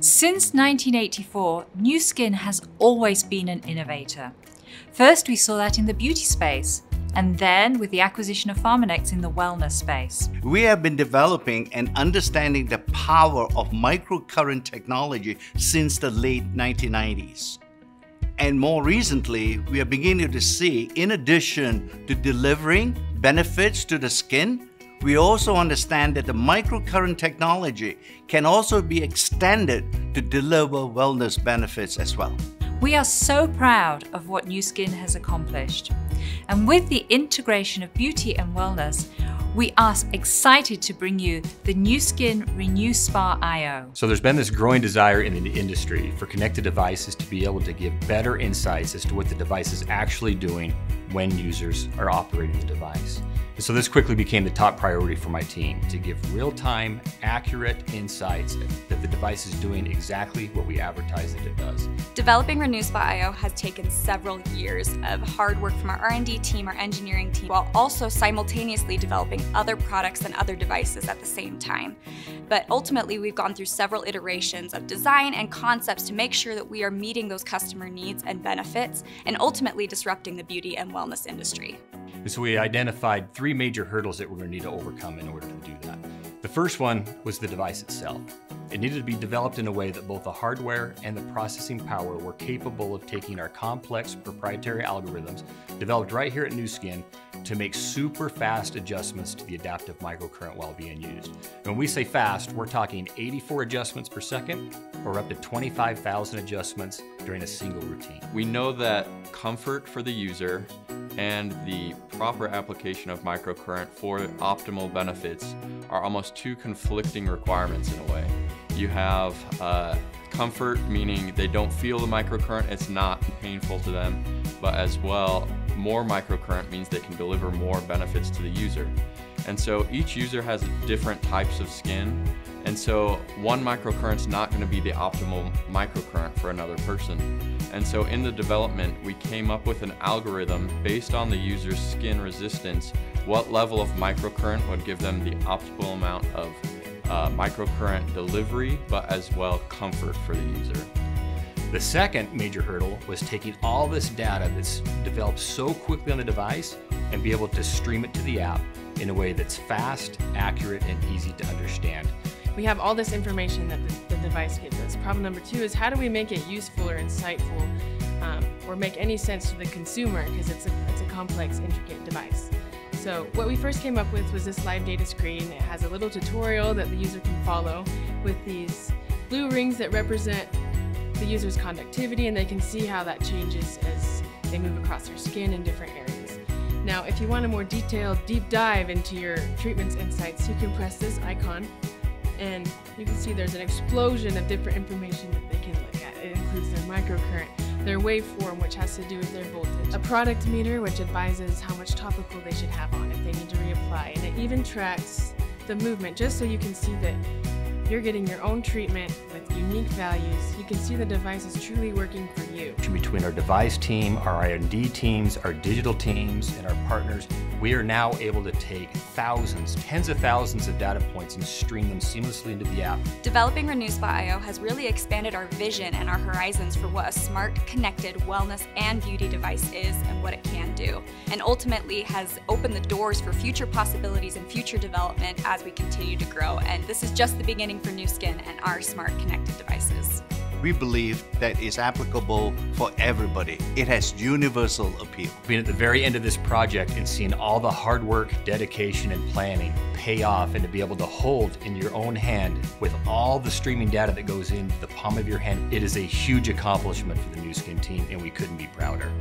Since 1984, Nu Skin has always been an innovator. First, we saw that in the beauty space, and then with the acquisition of Pharmanex in the wellness space. We have been developing and understanding the power of microcurrent technology since the late 1990s. And more recently, we are beginning to see, in addition to delivering benefits to the skin, we also understand that the microcurrent technology can also be extended to deliver wellness benefits as well. We are so proud of what Nu Skin has accomplished. And with the integration of beauty and wellness, we are excited to bring you the Nu Skin RenuSpa iO. So there's been this growing desire in the industry for connected devices to be able to give better insights as to what the device is actually doing when users are operating the device. So this quickly became the top priority for my team to give real-time, accurate insights that the device is doing exactly what we advertise that it does. Developing RenuSpa iO has taken several years of hard work from our R&D team, our engineering team, while also simultaneously developing other products and other devices at the same time. But ultimately, we've gone through several iterations of design and concepts to make sure that we are meeting those customer needs and benefits, and ultimately disrupting the beauty and wellness industry. And so we identified three major hurdles that we're going to need to overcome in order to do that. The first one was the device itself. It needed to be developed in a way that both the hardware and the processing power were capable of taking our complex proprietary algorithms developed right here at Nu Skin to make super fast adjustments to the adaptive microcurrent while being used. when we say fast, we're talking 84 adjustments per second or up to 25,000 adjustments during a single routine. We know that comfort for the user and the proper application of microcurrent for optimal benefits are almost two conflicting requirements in a way. You have uh, comfort, meaning they don't feel the microcurrent, it's not painful to them, but as well, more microcurrent means they can deliver more benefits to the user. And so each user has different types of skin, and so one microcurrent is not going to be the optimal microcurrent for another person. And so in the development, we came up with an algorithm based on the user's skin resistance, what level of microcurrent would give them the optimal amount of uh, microcurrent delivery, but as well comfort for the user. The second major hurdle was taking all this data that's developed so quickly on the device and be able to stream it to the app in a way that's fast, accurate, and easy to understand. We have all this information that the, the device gives us. Problem number two is how do we make it useful or insightful um, or make any sense to the consumer because it's a, it's a complex, intricate device. So what we first came up with was this live data screen. It has a little tutorial that the user can follow with these blue rings that represent the user's conductivity and they can see how that changes as they move across their skin in different areas. Now, if you want a more detailed deep dive into your treatment's insights, you can press this icon and you can see there's an explosion of different information that they can look at. It includes their microcurrent, their waveform, which has to do with their voltage, a product meter, which advises how much topical they should have on if they need to reapply, and it even tracks the movement just so you can see that you're getting your own treatment unique values. You can see the device is truly working for you. Between our device team, our R&D teams, our digital teams, and our partners, we are now able to take thousands, tens of thousands of data points and stream them seamlessly into the app. Developing RenuSpa iO has really expanded our vision and our horizons for what a smart, connected wellness and beauty device is and what it can do, and ultimately has opened the doors for future possibilities and future development as we continue to grow. And this is just the beginning for Nu Skin and our smart connected devices we believe that is applicable for everybody. It has universal appeal. Being at the very end of this project and seeing all the hard work, dedication, and planning pay off and to be able to hold in your own hand with all the streaming data that goes into the palm of your hand, it is a huge accomplishment for the Nu Skin team and we couldn't be prouder.